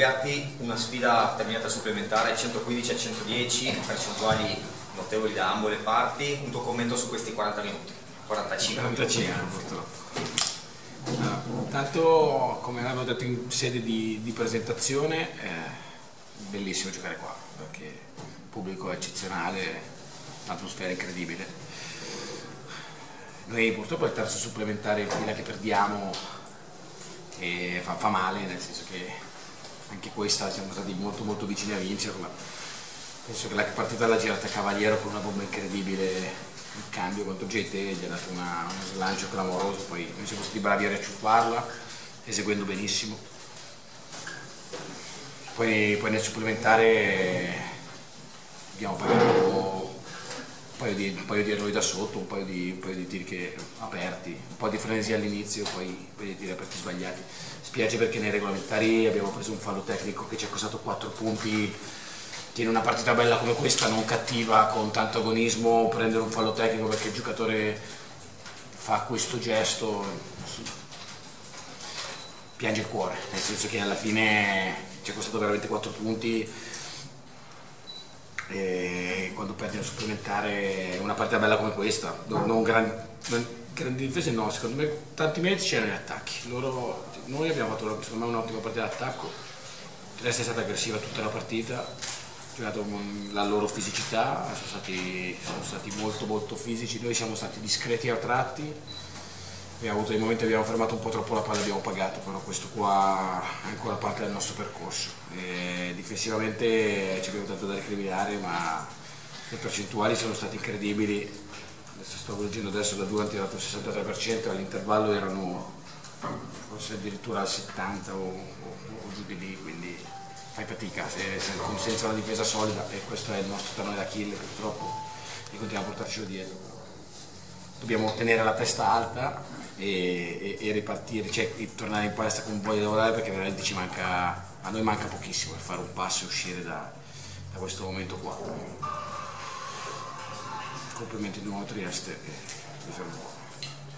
Avevo Gabbiati una sfida terminata supplementare 115 a 110, percentuali notevoli da ambo le parti, un tuo commento su questi 40 minuti? 45, 45 purtroppo. Allora, intanto, come avevamo detto in sede di, di presentazione, è bellissimo giocare qua, perché il pubblico è eccezionale, l'atmosfera è incredibile. Noi purtroppo è il terzo supplementare in fila che perdiamo e fa, fa, male, nel senso che anche questa siamo stati molto molto vicini a vincerla. Penso che la partita l'ha girata Cavaliero con una bomba incredibile il cambio contro GT gli ha dato una, uno slancio clamoroso, poi noi siamo stati bravi a riacciuffarla, eseguendo benissimo. Poi, poi nel supplementare abbiamo pagato paio, di, un paio di errori da sotto, un paio di, un paio di tiri che, aperti, un po' di frenesia all'inizio, poi paio di tiri aperti sbagliati. Spiace perché nei regolamentari abbiamo preso un fallo tecnico che ci ha costato 4 punti in una partita bella come questa, non cattiva, con tanto agonismo, prendere un fallo tecnico perché il giocatore fa questo gesto, piange il cuore, nel senso che alla fine ci è costato veramente 4 punti e quando perdi la supplementare una partita bella come questa, non, gran, grandi difese no, secondo me tanti meriti c'erano gli attacchi, Loro, noi abbiamo fatto secondo me un'ottima partita d'attacco, Trieste è stata aggressiva tutta la partita, giocato con la loro fisicità, sono stati, sono stati, molto molto fisici, noi siamo stati discreti a tratti, abbiamo avuto dei momenti abbiamo fermato un po' troppo la palla abbiamo pagato, però questo qua è ancora parte del nostro percorso. E difensivamente ci abbiamo tanto da recriminare, ma le percentuali sono state incredibili. Adesso sto leggendo adesso da due hanno tirato il 63%, all'intervallo erano forse addirittura al 70 o, o, o giù di lì, quindi fai fatica, se, se, senza una difesa solida e questo è il nostro tallone d'Achille purtroppo e continuiamo a portarcelo dietro. Dobbiamo tenere la testa alta e, e, e ripartire, cioè tornare in palestra con un po' di lavorare perché veramente ci manca, a noi manca pochissimo per fare un passo e uscire da, da questo momento qua. Complimenti di nuovo a Trieste e mi fermo qua.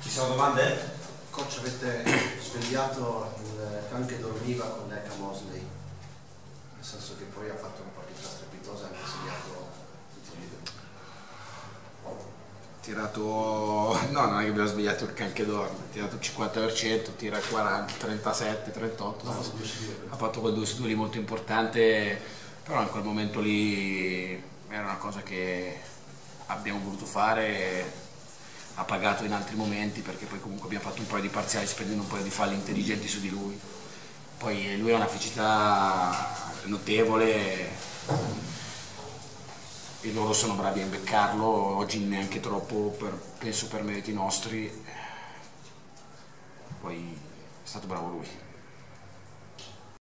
Ci sono domande? Coach avete svegliato il can che dormiva con l'Eca Mosley nel senso che poi ha fatto una partita strepitosa e ha segnato tutti i tirato no non è che abbiamo svegliato il canche d'oro ha tirato il 50% tira 40 37 38 no, ha fatto quel 2 su 2 lì molto importante però in quel momento lì era una cosa che abbiamo voluto fare ha pagato in altri momenti perché poi comunque abbiamo fatto un paio di parziali spendendo un paio di falli intelligenti su di lui. Poi lui ha una fisicità notevole e loro sono bravi a imbeccarlo, oggi neanche troppo per, penso per meriti nostri, poi è stato bravo lui.